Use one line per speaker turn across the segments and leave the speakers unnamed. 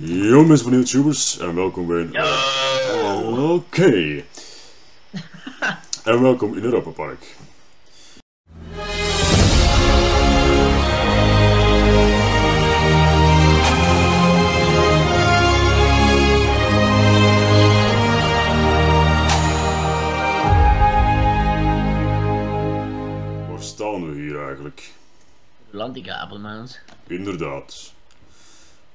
Yo mensen van YouTubers en welkom bij een... Oké. en welkom in Europa Park. Waar staan we hier eigenlijk?
Atlantica Appelmans.
Inderdaad.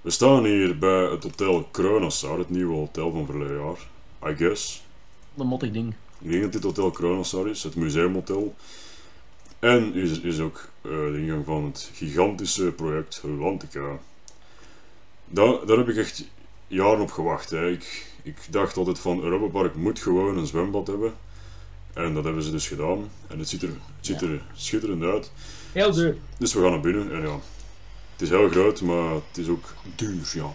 We staan hier bij het hotel Kronosar, het nieuwe hotel van verleden jaar. I guess.
Een mottig ding.
Ik denk dat dit hotel Kronosar is, het museumhotel. En is, is ook eh, de ingang van het gigantische project Rulantica. Daar, daar heb ik echt jaren op gewacht. Hè. Ik, ik dacht altijd van Europa Park moet gewoon een zwembad hebben. En dat hebben ze dus gedaan. En het ziet er, het ziet er schitterend uit.
Heel duur.
Dus we gaan naar binnen en ja. Het is heel groot, maar het is ook duur, ja.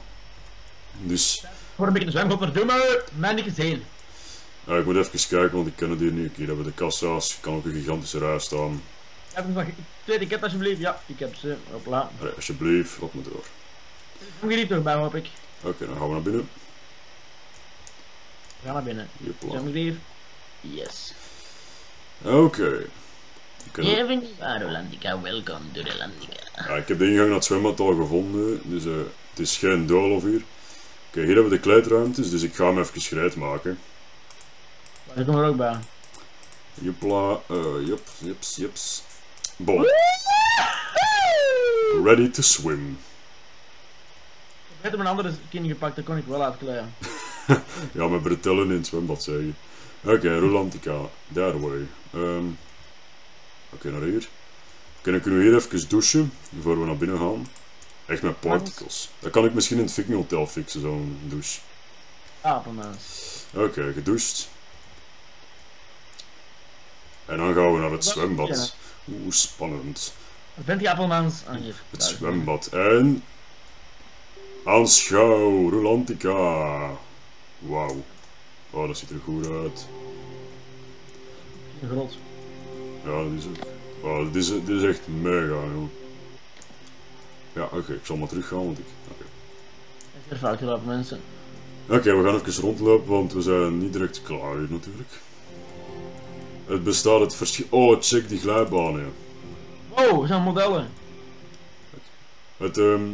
Dus
Voor een beetje een zwembad, verdomme, mij niet gezien.
ja, ik moet even kijken, want ik ken het hier niet. Hier hebben we de kassa's, kan ook een gigantische rij staan.
Heb ik nog twee tickets alsjeblieft? Ja, ik heb ze. Hopla.
Allee, alsjeblieft, wat me door.
Kom niet toch bij, hoop ik.
Oké, dan gaan we naar binnen.
We gaan naar binnen. Zwemgrief. Yes.
Oké.
Rolandica, welcome to Rolandica.
ja, ik heb de ingang naar het zwembad al gevonden, dus eh, het is geen doolhof hier. Oké, hier hebben we de kleedruimtes, dus ik ga hem even gereed maken.
Daar komen we er ook bij.
Jepla, eh, jup, jups, jups. Bon. Ready to swim.
Ik heb mijn andere kind gepakt, dat kon ik wel uitkleden.
Ja, met bretellen in het zwembad zeggen. Oké, Rolantica, that way. Oké, naar hier. Dan kunnen we hier even douchen, voor we naar binnen gaan. Echt met particles. Dat kan ik misschien in het Viking Hotel fixen, zo'n douche.
Appelmans.
Oké, gedoucht. En dan gaan we naar het zwembad. Oeh, spannend.
Wat bent die Appelmans? Ah, hier.
Het zwembad. En... Aanschouw, Rolantica. Wauw. Oh, dat ziet er goed uit.
Een grot.
Ja, dat is ook. Oh, dit, is, dit is echt mega, joh. Ja, oké, ik zal maar teruggaan, want ik... Oké,
Dat is weer fout gelopen, mensen.
Oké, we gaan even rondlopen, want we zijn niet direct klaar hier natuurlijk. Het bestaat uit verschil... Oh, check die glijbanen.
Wow, we zijn modellen.
Het ehm,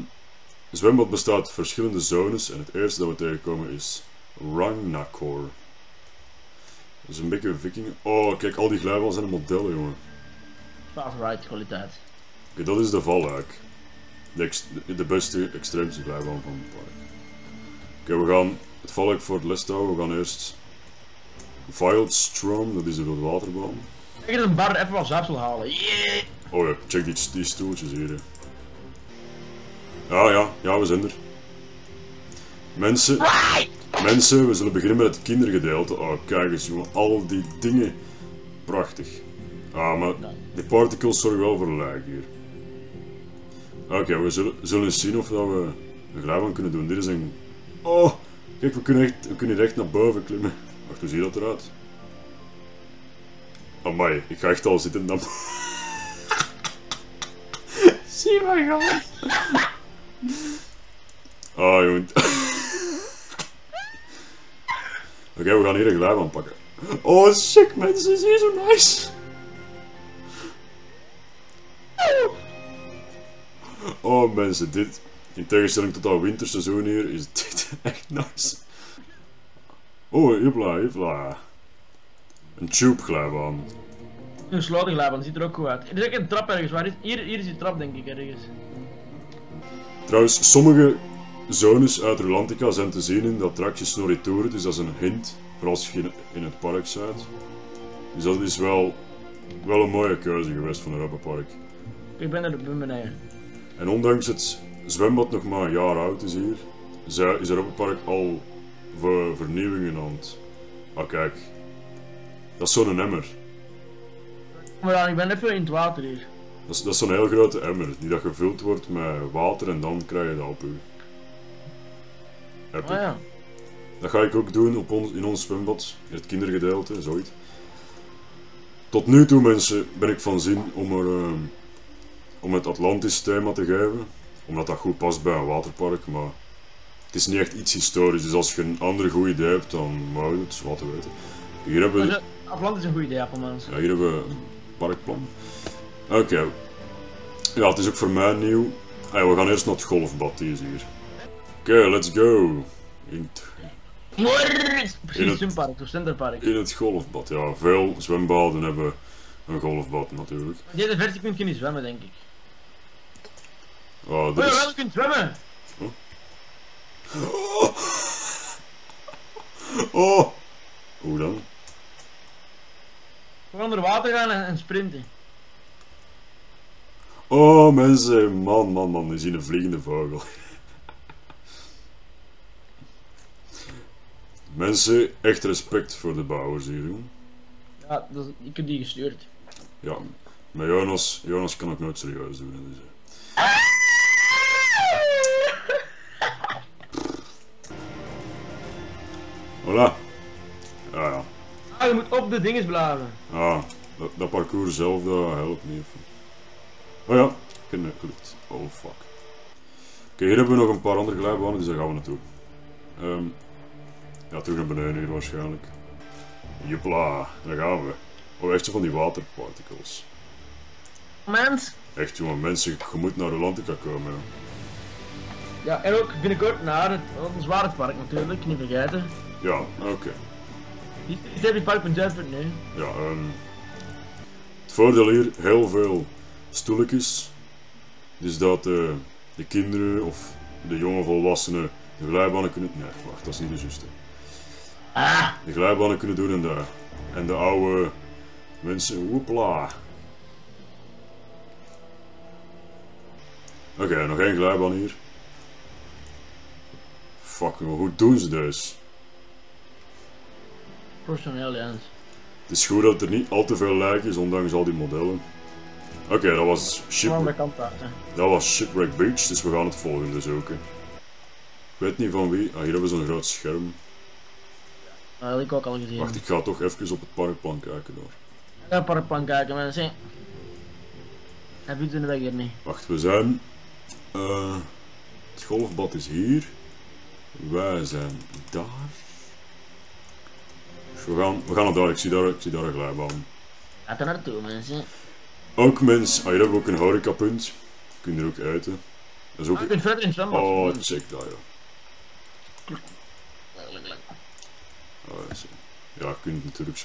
zwembad bestaat uit verschillende zones en het eerste dat we tegenkomen is Rangnakor. Dat is een beetje een viking... Oh, kijk, al die glijbanen zijn modellen, jongen.
Ride kwaliteit.
Oké, dat is de valluik. De, beste, extreemste glijbaan van het park. Oké, we gaan het valluik voor het les houden. We gaan eerst Wildstrom, dat is de wilde waterbaan.
Ik ga een bar even wat zuipsel halen. Yeah!
Oh ja, check die, die stoeltjes hier. hè. Ja, ja, ja, we zijn er. Mensen, mensen, we zullen beginnen met het kindergedeelte. Oh, kijk eens jongen, al die dingen. Prachtig. Ah, maar die particles zorgen wel voor lijk hier. Oké, we zullen, zien of dat we een glijbaan kunnen doen. Dit is een... Oh, kijk, we kunnen, echt, we kunnen hier echt naar boven klimmen. Wacht, hoe ziet dat eruit? Amai, ik ga echt al zitten dan... Zie maar gewoon. Ah, jongen. Oké, we gaan hier een glijbaan pakken. Oh, sick mensen, zie je zo nice. Oh mensen, dit, in tegenstelling tot dat winterseizoen hier, is dit echt nice. Oh, jepla, jepla. Een tube glijbaan.
Een dat ziet er ook goed uit. Er is ook een trap ergens. Waar is... hier, hier is die trap, denk ik, ergens.
Trouwens, sommige zones uit Rolantica zijn te zien in de attractie Snorri dus dat is een hint voor als je in- in het park bent. Dus dat is wel, wel een mooie keuze geweest van Europa Park.
Ik ben er ben beneden.
En ondanks het zwembad nog maar een jaar oud is hier, is Europa Park al vernieuwingen aan het... Ah kijk, dat is zo'n emmer.
Maar dan, ik ben even in het water hier.
Dat is, dat is zo'n heel grote emmer die dat gevuld wordt met water en dan krijg je dat op je. Epic.
Oh ja.
Dat ga ik ook doen op ons, in ons zwembad, in het kindergedeelte, zoiets. Tot nu toe, mensen, ben ik van zin om, er, ehm, om het Atlantis thema te geven. Omdat dat goed past bij een waterpark, maar Het is niet echt iets historisch, dus als je een andere goed idee hebt, dan mag je het laten weten. Hier hebben we...
Atlantis is een goed idee, Appelmans.
Ja, hier hebben we een parkplan. Oké. Ja, het is ook voor mij nieuw. We gaan eerst naar het golfbad, die is hier. Oké, let's go. In,
Precies, zwempark of centerpark.
in het golfbad, ja. Veel zwembaden hebben een golfbad natuurlijk.
In deze versie kun je niet zwemmen, denk ik.
Oh,
Oh, ja,
is...
wel, kunt zwemmen!
Oh! Hoe dan?
We gaan onder water gaan en, en sprinten.
Oh mensen, man, man, man, we zien een vliegende vogel. mensen, echt respect voor de bouwers hier, doen.
Ja, dat ik heb die gestuurd.
Ja, maar Jonas, Jonas kan ook nooit serieus doen. Dus, Voilà. Ja, ja.
Ah, je moet op de dinges blijven.
Ah, dat, dat parcours zelf, dat helpt niet. Oh ja, gelukt. Oh fuck. Oké, hier hebben we nog een paar andere glijbanen, dus daar gaan we naartoe. Ehm ja, terug naar beneden hier waarschijnlijk. Jepla, daar gaan we. Oh, echt van die waterparticles.
Mens.
Echt jongen, mensen, je moet naar Rolantica komen. Ja.
Ja, en ook binnenkort naar het, ons waterpark natuurlijk, niet vergeten.
Ja, oké.
Hier is Happy Park.jazz.nu.
Ja, ehm het voordeel hier, heel veel stoeltjes. Dus dat eh, de kinderen of de jonge volwassenen de glijbanen kunnen... Nee, wacht, dat is niet de juiste.
Ah,
De glijbanen kunnen doen en de, en de oude mensen... Woepla. Oké, nog één glijbaan hier. Fucking, hoe doen ze dus? Het is goed dat er niet al te veel lijk is, ondanks al die modellen. Oké, dat was Shipwreck. Dat was Shipwreck Beach, dus we gaan het volgende zoeken. Ik weet niet van wie. Ah, hier hebben we zo'n groot scherm.
Dat heb ik ook al gezien.
Wacht, ik ga toch even op het parkplan kijken door.
Ik ga parkplan kijken, mensen. Vindt in de weg hier niet.
Wacht, we zijn... eh, het golfbad is hier. Wij zijn daar. We gaan, we gaan naar daar, ik zie daar, ik zie daar een glijbaan.
Ga er naartoe, mensen.
Ook mensen, ah, hier hebben we ook een horecapunt. Je kunt er ook eten. Dat is ook...
Ah, je kunt verder in het zwembad.
Oh, check dat ja. Ah, ja, je kunt natuurlijk...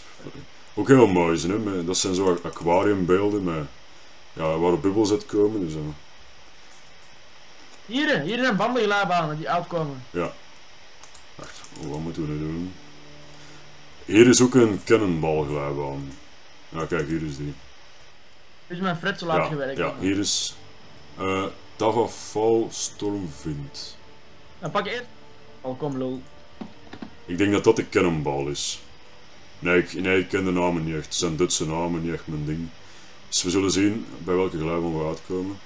Ook heel mooi zijn, hè. met- Dat zijn zo aquariumbeelden met... Ja, waar bubbels uit komen, dus... eh,
Hier, hier zijn bandengeleibanen die uitkomen.
ja. Wacht, oh, wat moeten we nu doen? Hier is ook een cannonballglijbaan. Ja, kijk, hier is die.
Dit is mijn Fred zo laat
Ja,
gewerkt.
ja, hier is... eh Tavafall Stormwind.
Dan pak je eerst. Oh, kom, lol.
Ik denk dat dat de cannonball is. Nee ik, nee, ik ken de namen niet echt. Het zijn Duitse namen, niet echt mijn ding. Dus we zullen zien bij welke glijbaan we uitkomen.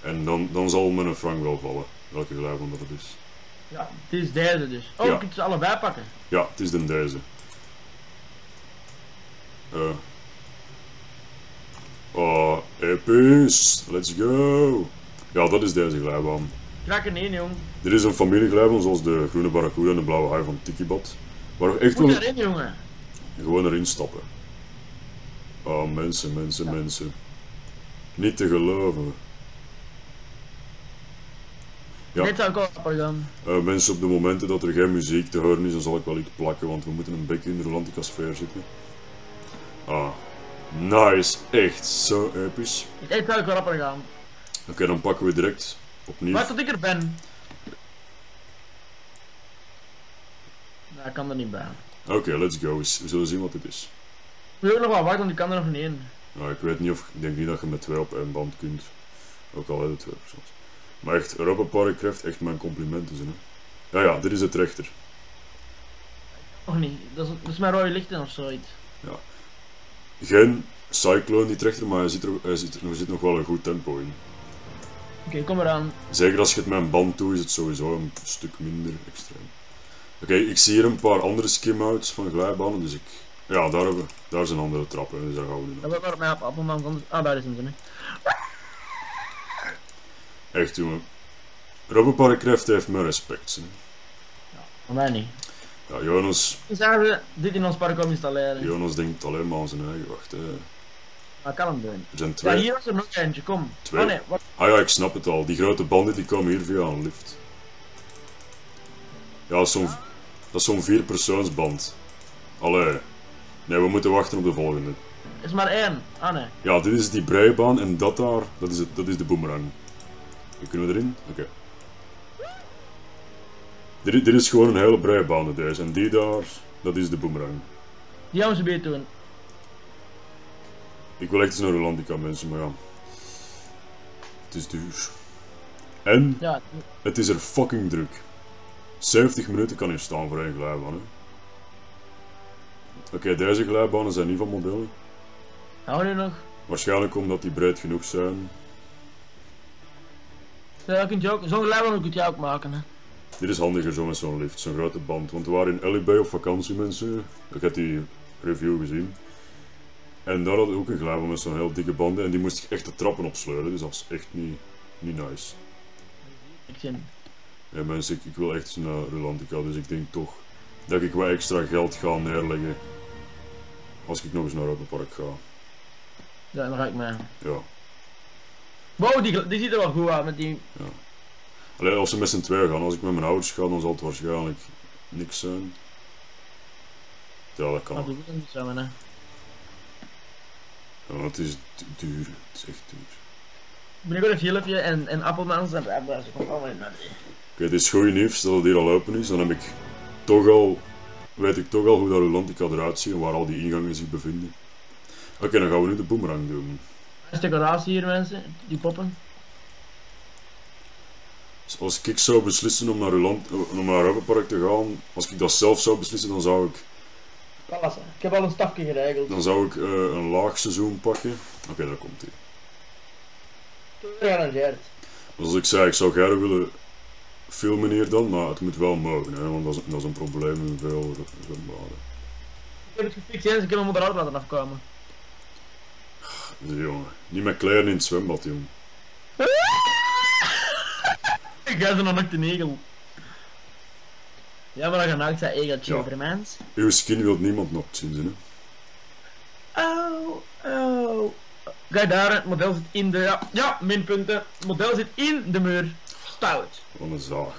En dan, dan zal mijn Frank wel vallen, welke glijbaan dat het is.
Ja, het is deze dus. Oh,
Ja.
je kunt ze allebei pakken.
Ja, het is dan deze. Eh. Oh, episch! Let's go! Ja, dat is deze glijbaan.
Krak er één, jong.
Dit is een familieglijbaan zoals de groene barracuda en de blauwe haai van Tikibad. Waar echt
Moet
wel
erin, jongen.
gewoon erin stappen. Oh, mensen, mensen, mensen. Niet te geloven. Ja.
Dit ook pakken dan.
Eh, mensen, op de momenten dat er geen muziek te horen is, dan zal ik wel iets plakken, want we moeten een beetje in de romantica sfeer zitten. Ah, nice. Echt zo episch.
Ik zou ik wel rapper gaan.
Oké, dan pakken we direct opnieuw.
Wacht tot ik er ben. Nou, ik kan er niet bij.
Oké, let's go. We zullen zien wat dit is.
Je ook nog wel wachten, want ik kan er nog niet in.
Nou, ik weet niet of... Ik denk niet dat je met twee op één band kunt. Ook al hebben twee persoons. Maar echt, Europa Park krijgt echt mijn complimenten. Zijn, hè. Ja, ja, dit is het rechter.
Nog niet. Dat is, dat is mijn rode lichten of zoiets.
Geen cyclone die rechter, maar er zit, er, er, zit, er zit nog wel een goed tempo in.
Oké, kom eraan.
Zeker als je het met een band doet, is het sowieso een stuk minder extreem. Oké, ik zie hier een paar andere skim-outs van glijbanen, dus ik... Ja, daar, hebben, daar zijn andere trappen, dus daar gaan we nu naar.
op mijn appelman. anders- Ah, daar is hem. hè.
Echt, jongen. Robbenparkcraft heeft mijn respect. Hè.
Voor mij niet.
Ja, Jonas,
Dus we dit in ons park komen installeren.
Jonas denkt alleen maar aan zijn eigen. Wacht, hè.
Maar kan hem doen.
er zijn
Ja,
twee.
hier was er nog eentje, kom.
Twee.
Oh nee, wat?
Ah ja, ik snap het al. Die grote banden die komen hier via een lift. Ja, dat is zo'n is zo'n vierpersoonsband. Allee. Nee, we moeten wachten op de volgende.
is maar één. Ah nee.
Ja, dit is die breibaan en dat daar, dat is, het, dat is de boomerang. Kunnen we erin? Oké. Dit, is gewoon een hele breibaan, deze. En die daar, dat is de boomerang.
Die gaan we ze beter doen.
Ik wil echt eens naar Rolandica, mensen, maar ja. Het is duur. En
Ja,
het is er fucking druk. 70 minuten kan hier staan voor één glijbaan, hè. Oké, deze glijbanen zijn niet van modellen.
nu nog?
Waarschijnlijk omdat die breed genoeg zijn.
Ja, kun je ook. Zo'n glijbaan kun je ook maken. Hè.
Dit is handiger zo met zo'n lift, zo'n grote band. Want we waren in Bay op vakantie, mensen. Ik heb die review gezien. En daar hadden we ook een glijbaan met zo'n heel dikke banden. En die moest ik echt de trappen opsleuren. Dus dat is echt niet, niet nice.
Ik zie hem.
Ja, mensen, ik, ik wil echt naar Rolandica. Dus ik denk toch dat ik wat extra geld ga neerleggen. Als ik nog eens naar Park ga.
Ja, dan ga ik mee.
Ja.
Wow, die, die ziet er wel goed uit met die.
Alleen als ze met z'n tweeën gaan. Als ik met mijn ouders ga, dan zal het waarschijnlijk niks zijn. Ja, dat kan.
Ik dan niet samen, hè?
Ja, het is du- duur. Het is echt duur.
Binnenkort een filmpje en, en Appelmans en. Komt allemaal in.
Oké, het is goede nieuws dat het hier al open is. Dan heb ik toch al, weet ik toch al hoe dat Rolantica eruit ziet en waar al die ingangen zich bevinden. Oké, dan gaan we nu de boomerang doen.
Is decoratie hier, mensen. Die poppen.
Dus als ik zou beslissen om naar, Roland, om naar Europapark te gaan, als ik dat zelf zou beslissen, dan zou ik.
Ik heb al een stafje geregeld.
dan zou ik eh, een laag seizoen pakken. Oké, daar komt hij.
Gearrangeerd.
Dus als ik zei, ik zou graag willen filmen hier dan, maar het moet wel mogen, hè, want dat is, dat is een probleem in veel zwembaden.
Ik heb het gefixt, eens. Ik heb mijn moderator laten afkomen.
Jongen, niet met kleren in het zwembad, jong.
Ik ga ze nog nog de egel. Ja, maar dan gaan zijn egeltje,
Ja.
Vermans.
Uw skin wil niemand nog zien, hè.
Oh, oh. Kijk daar, het model zit in de... Ja, ja minpunten. Het model zit in de muur. Stout.
Wat een zaag.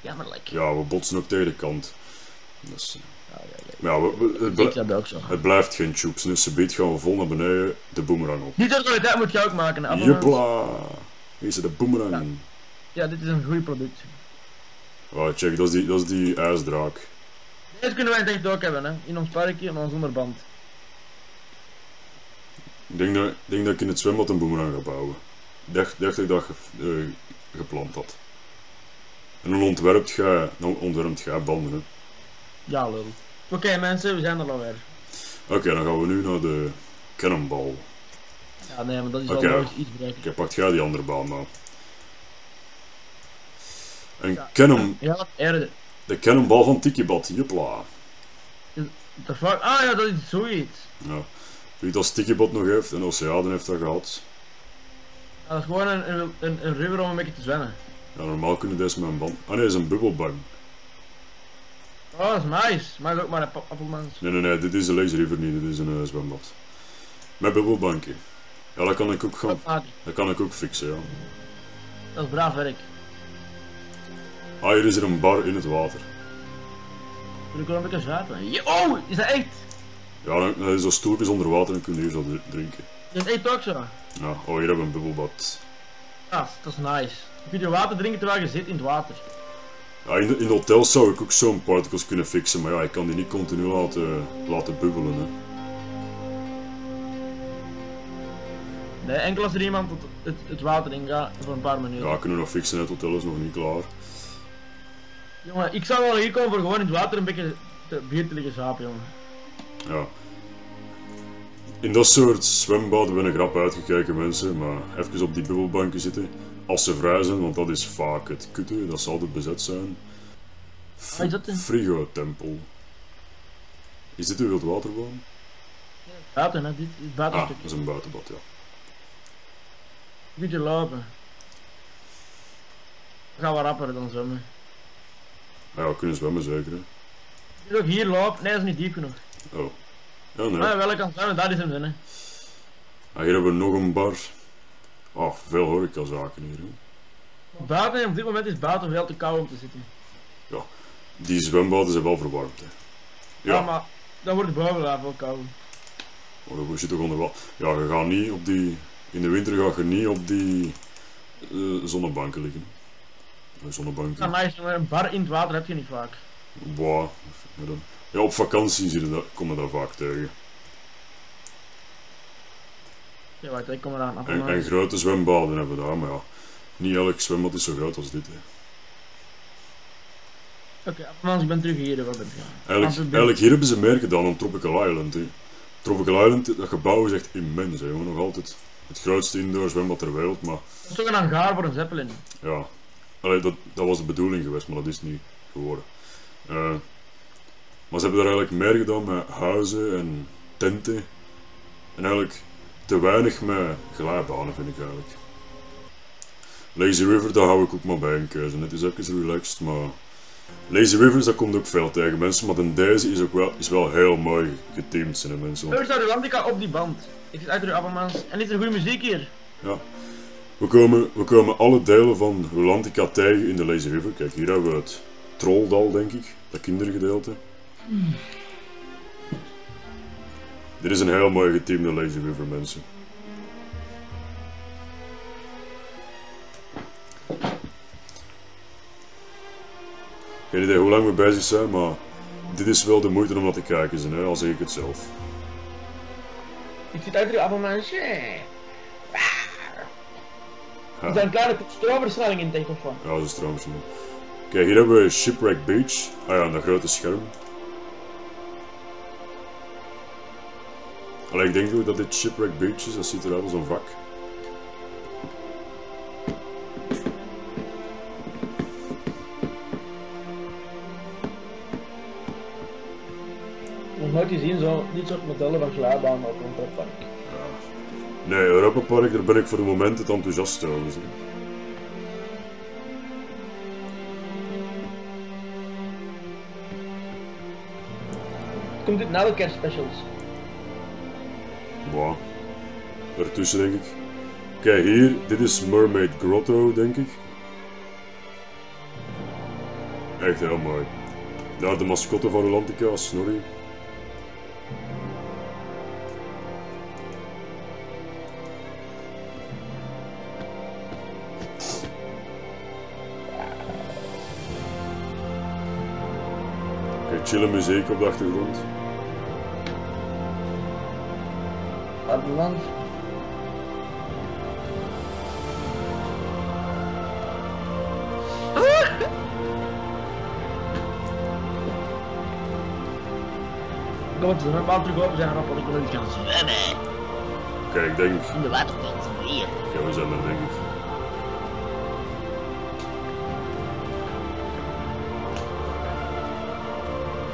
Jammerlijk.
Ja, we botsen ook tegen de kant. Dus, eh,
Ja, ja, ja.
ja, we, het,
Ik
bl-
dat ook zo.
het blijft geen tubes. Dus ze biedt gaan we vol naar beneden de boomerang op.
Die kwaliteit moet je ook maken.
Juppla! Hier is de boomerang.
Ja, dit is een goed product.
Oh, check, dat is die, dat is die ijsdraak.
Dit kunnen wij echt ook hebben, hè. In ons parkje, maar zonder band.
Ik denk dat, ik denk dat ik in het zwembad een boomerang ga bouwen. Ik dacht, dacht dat ik dat ge- eh, gepland had. En dan ontwerpt dan ontwerpt jij banden, hè.
Ja, lul. Oké mensen, we zijn er alweer.
Oké, dan gaan we nu naar de cannonball.
Ja, nee, maar dat is al nooit iets bereikt.
Oké, pakt jij die andere baan maar. Een
Ja.
cannon,
Ja, eerder.
de cannonball van Tikibad, jupla.
The fuck? Ah ja, dat is zoiets.
Ja. Wie dat Tikibad nog heeft en Oceaden heeft dat gehad.
Ja, dat is gewoon een, een, een, een river om een beetje te zwemmen.
Ja, normaal kunnen deze met een band. Ah nee, dat is een bubbelbang.
Oh, dat is nice. Maar ook maar een appelmans.
Nee, nee, nee, dit is de Lazy River niet, dit is een eh, zwembad. Met bubbelbankje. Ja, dat kan ik ook gaan,
Dat
kan ik ook fixen, ja.
Dat is braaf werk.
Ah, hier is er een bar in het water.
Wil ik wel een beetje Oh, is dat echt?
Ja, dan, dan is dat stoeltjes onder water en kun je hier zo dr- drinken.
Dat is echt ook zo.
Ja, oh, hier hebben we een bubbelbad.
Ja, dat is nice. Je kunt je water drinken terwijl je zit in het water.
Ja, in in hotels zou ik ook zo'n particles kunnen fixen, maar ja, ik kan die niet continu laten, laten bubbelen. Hè.
Nee, enkel als er iemand het, het, het water in gaat voor een paar minuten.
Ja, kunnen we nog fixen, het hotel is nog niet klaar.
Jongen, ik zou wel hier komen voor gewoon in het water een beetje te, bier te liggen slapen, jongen.
Ja. In dat soort zwembaden ben ik rap uitgekeken mensen, maar even op die bubbelbanken zitten. Als ze vrij zijn, want dat is vaak het kutte, dat zal altijd bezet zijn. F-
Ah, is dat een-
Frigo-tempel. Is dit een wildwaterbaan?
Buiten, hè, dit is
Ah, dat is een buitenbad, ja.
Kunt je lopen. Ga wat rapper dan zwemmen.
Ja, kunnen zwemmen zeker. Hè.
Ook hier loop? Nee, dat is niet diep genoeg.
Oh. Ja, nee.
Ah, welke kan zwemmen? Daar is hem zin,
Ah, hier hebben we nog een bar. Oh, veel horecazaken hier. Hè.
Buiten, op dit moment is buiten veel te koud om te zitten.
Die zwembaden zijn wel verwarmd. Hè.
Ja,
Ja,
maar dan wordt het boven wel koud.
oh, we zitten onder wel. Ja, je gaat niet op die. In de winter ga je niet op die eh, zonnebanken liggen. De zonnebanken.
Ja, maar een bar in het water heb je niet vaak.
Wow. Ja, dan- ja, op vakantie zie je dat, kom je dat vaak tegen.
Ja, wacht, ik kom eraan. af en
En, grote zwembaden hebben we daar, maar ja. Niet elk zwembad is zo groot als dit. Hè.
Oké, okay, ik ben terug hier. Wat je?
Eigenlijk, eigenlijk hier hebben ze meer gedaan dan Tropical Island. Hè. Tropical Island, dat gebouw is echt immens. Hè. Nog altijd het grootste indoor zwembad ter wereld, maar
Dat is toch een hangaar voor een zeppelin?
ja. Allee, dat, dat was de bedoeling geweest, maar dat is niet geworden. Eh, maar ze hebben daar eigenlijk meer gedaan met huizen en tenten. En eigenlijk te weinig met glijbanen, vind ik eigenlijk. Lazy River, daar hou ik ook maar bij een keuze. Het is even relaxed, maar... Lazy Rivers, dat komt ook veel tegen mensen, maar dan deze is ook wel, is wel heel mooi geteamd, zijn de mensen.
Er staat Rulantica op die band. Ik zit achter uw appelmans. En is er goede muziek hier?
Ja. We komen, we komen alle delen van Rulantica tegen in de Lazy River. Kijk, hier hebben we het Trolldal, denk ik. Dat kindergedeelte. Dit is een heel mooi geteamde Lazy River, mensen. Geen idee hoe lang we bezig zijn, maar dit is wel de moeite om naar te kijken, zijn, hè, al zeg ik het zelf.
Ik zit uw appelmans. Yeah.
Ja.
Is daar een kleine stroomversnelling in, ik of?
Ja, dat is niet. Kijk, hier hebben we Shipwreck Beach. Ah ja, dat grote scherm. Allee, ik denk ook dat dit Shipwreck Beach is. Dat ziet eruit als een vak.
Nog nooit gezien, zo, dit soort modellen van glijbaan op een pretpark.
Nee, Europa Park, daar ben ik voor het moment het enthousiast over.
Komt dit na de kerstspecials?
Wow. Ertussen denk ik. Kijk hier, dit is Mermaid Grotto, denk ik. Echt heel mooi. Daar de mascotte van Rolantica, Snorri. Kijk, chille muziek op de achtergrond.
Appelmans. Kom het zwembad terug open zijn rappel, ik wil niet gaan zwemmen.
Kijk, ik denk,
In de waterkant, hier.
ja, we zijn er denk ik.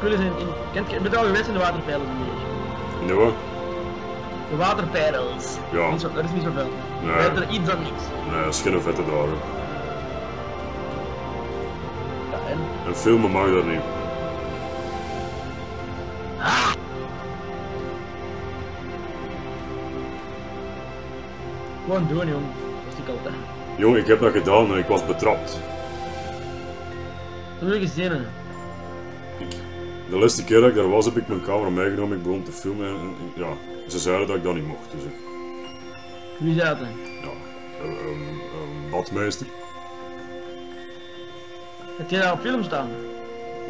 Wil eens in, in, kent je, in de deze?
In de wat?
De waterpeilers.
Ja.
Niet zo, dat is niet zoveel.
Nee.
Er iets aan niks.
Nee, dat is geen vette dagen.
Ja, en?
En filmen mag dat niet.
Gewoon doen, jong. Dat is die altijd.
Jongen, ik heb dat gedaan en ik was betrapt.
Dat wil ik eens zien, hè.
Ik, de laatste keer dat ik daar was, heb ik mijn camera meegenomen. Ik begon te filmen en, en- ja, ze zeiden dat ik dat niet mocht. Dus ik,
Wie hè?
ja, een, een, een badmeester.
Heb je daar op film staan?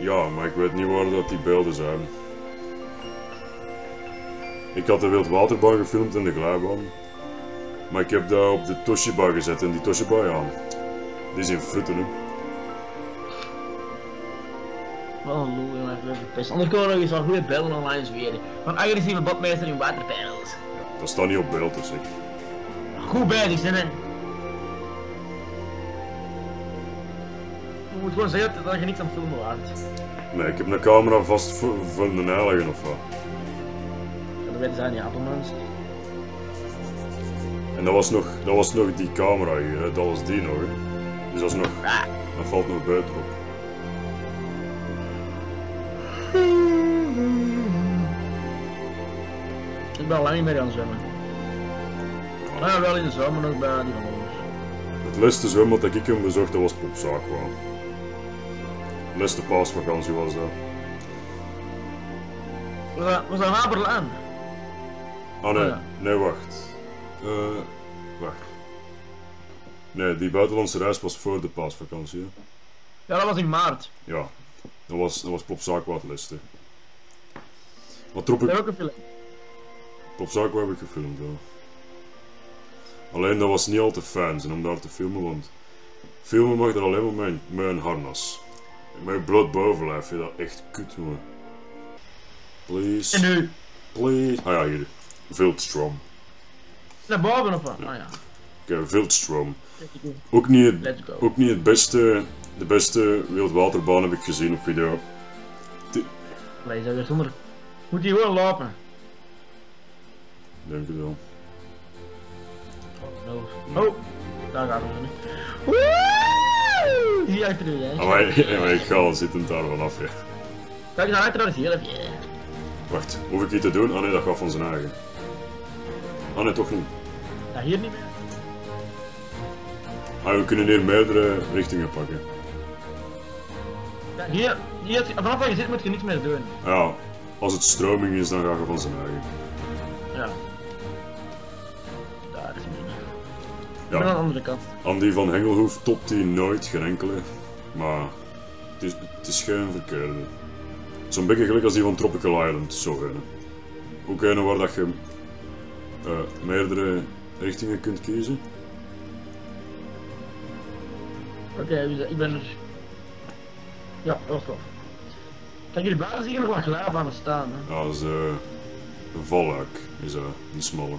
Ja, maar ik weet niet waar dat die beelden zijn. Ik had de wildwaterbaan gefilmd en de glijbaan. Maar ik heb dat op de Toshiba gezet en die Toshiba, ja, die is in frutten, hè.
Wat een lul, jongen. Even verpest. Anders kunnen we nog eens wat goede beelden online zweren. Van agressieve badmeester in waterpeilers.
Dat staat niet op beeld, dus ik.
Goed bezig zijn, hè. Je moet gewoon zeggen dat je niks aan het filmen waard.
Nee, ik heb een camera vast voor, voor een heilige of wat.
Ja, dat weten zij niet, Appelmans.
En dat was nog, dat was nog die camera hier, hè. dat was die nog. Hè. Dus dat is nog,
Ah,
Dat valt nog beter op.
Ik ben al lang niet meer gaan zwemmen. Nou ja, wel in de zomer nog bij die ons.
Het laatste zwembad dat ik hem bezocht, dat was op Zaakwa. De laatste paasvakantie was dat.
We zijn naar Berlijn.
Ah nee,
Oh ja.
nee wacht. Eh, wacht. Nee, die buitenlandse reis was voor de paasvakantie. Hè?
Ja, dat was in maart.
Ja, dat was, dat was Plopzaakwa het laatste. Wat
Dat
ik...
ook een film.
Plopzaakwa heb ik gefilmd, ja. Alleen dat was niet al te fijn zijn om daar te filmen, want filmen mag er alleen maar met, een harnas. Met een bloot bovenlijf, vind je dat echt kut, jongen. Please,
En nu?
please. Ah ja, hier. Viltstrom.
Naar boven of wat? Ah ja.
Oké, Viltstrom.
Kijk, ik doe.
Ook niet, het, ook niet het beste, de beste wildwaterbaan heb ik gezien op video.
Zou weer zonder... Moet hij gewoon lopen?
Denk ik wel.
No. Oh, daar gaan we niet. Hier achter u, hè.
Ah, maar, ja, maar ik ga al zittend daar vanaf, ja.
Kijk naar achter, dat is heel even.
Wacht, hoef ik iets te doen? Ah nee, dat gaat van zijn eigen. Ah nee, toch niet.
Ja, hier niet meer.
Ah, we kunnen hier meerdere richtingen pakken.
Ja, hier, hier, vanaf waar je zit moet je niks meer doen.
Ja, als het stroming is, dan ga je van zijn eigen.
Ja. aan de andere kant.
aan die van Hengelhoef topt die nooit, geen enkele. Maar het is, het is geen verkeerde. Zo'n beetje gelijk als die van Tropical Island, zo een. Ook een waar dat je eh, meerdere richtingen kunt kiezen.
Oké, dus, ik ben er. Ja, dat was tof. Kijk, jullie buiten zien nog wat glijbanen staan. Hè.
Ja, dat is eh, een valluik, is dat, die smalle.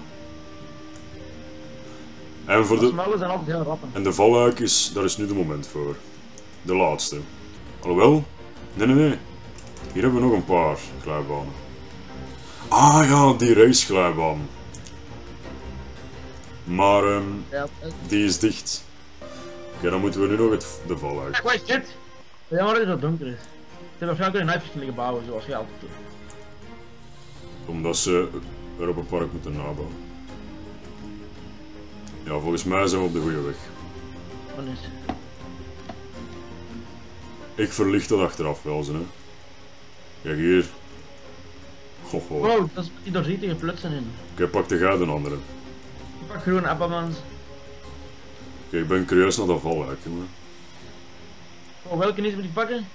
En voor
De smalle zijn altijd heel rappen.
En de valluik is, daar is nu de moment voor. De laatste. Alhoewel, nee nee nee. Hier hebben we nog een paar glijbanen. Ah ja, die raceglijbaan. Maar ehm,
Ja, eh,
die is dicht. Oké, dan moeten we nu nog het, de valluik.
Kijk, waar is dit? Ja, maar dat het zo donker is. Ze hebben waarschijnlijk een uitjes liggen bouwen, zoals je altijd doet.
Omdat ze Europa-park moeten nabouwen. Ja, volgens mij zijn we op de goede weg.
Wat is?
Ik verlicht dat achteraf wel, ze, hè. Kijk hier. Ho. Oké,
Wow, dat is die doorzichtige plutsen in.
pak de jij de andere.
Ik pak groene appelmans.
Oké, ik ben curieus naar dat valluik, jongen.
Oh, welke is moet ik pakken?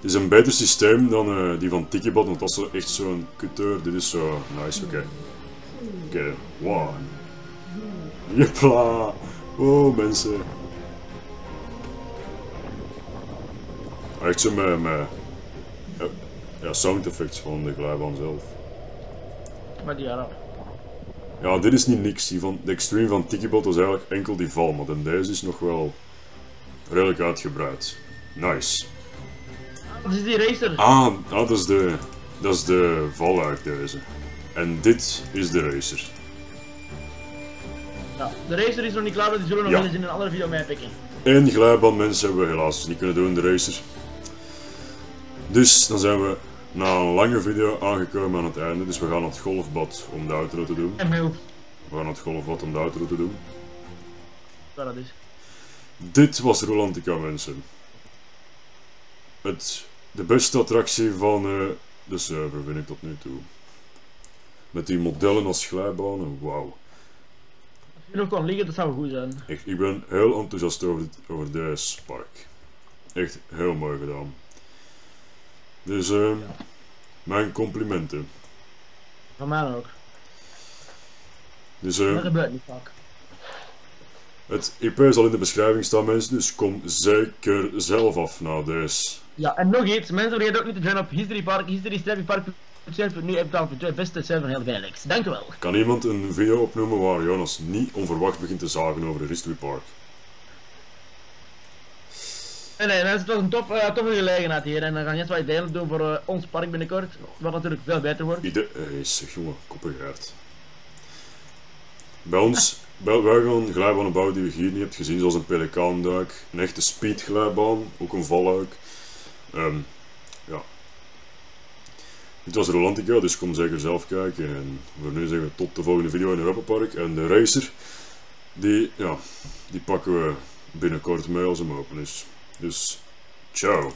Het is een beter systeem dan eh, die van Tikibot, want dat is echt zo'n kuteur. Dit is zo nice, oké. Oké, wow. Jepla! Oh, mensen. Echt zo met, met ja, ja, sound effects van de glijbaan zelf.
Maar die Arab.
Ja, dit is niet niks. Die van, de Extreme van Tikibot was eigenlijk enkel die val, maar dan deze is nog wel redelijk uitgebreid. Nice.
Wat is die racer?
Ah, ah dat, is de, dat is de deze. En dit is de racer.
Ja, de racer is nog niet klaar, maar die zullen nog
Ja.
wel eens in een andere video meepikken.
Eén glijbaan mensen hebben we helaas niet kunnen doen, de racer. Dus dan zijn we na een lange video aangekomen aan het einde. Dus we gaan naar het golfbad om de outro te doen.
En milk.
We gaan naar het golfbad om de outro te doen.
Waar dat is.
Dit was Rolantica mensen. Het, de beste attractie van eh, de server vind ik tot nu toe. Met die modellen als glijbanen, wauw.
Als je nog kan liggen, dat zou goed zijn.
Echt, ik ben heel enthousiast over, dit, over deze park. Echt heel mooi gedaan. Dus eh, mijn complimenten.
Van mij ook.
Dus
Dat
eh,
gebeurt niet vaak.
het IP zal in de beschrijving staan mensen, dus kom zeker zelf af naar deze.
Ja, en nog iets. Mensen vergeten ook niet te joinen op History Park. History Park nu heb ik de beste server heel Benelux. Dank u wel.
Kan iemand een video opnoemen waar Jonas niet onverwacht begint te zagen over de History Park?
Nee, nee, het was een top, eh, toffe gelegenheid hier. En dan gaan we wat delen doen voor eh, ons park binnenkort. Wat natuurlijk veel beter wordt.
Ieder... eh, zeg jongen, koppigaard. Bij ons, bij, wij gaan een glijbanen bouwen die we hier niet hebt gezien, zoals een pelikaanduik, een echte speedglijbaan, ook een valluik. Ehm, ja. Dit was Rolantica, dus kom zeker zelf kijken. En voor nu zeggen we tot de volgende video in Europa En de racer, die, ja, die pakken we binnenkort mee als hem open is. Dus, ciao.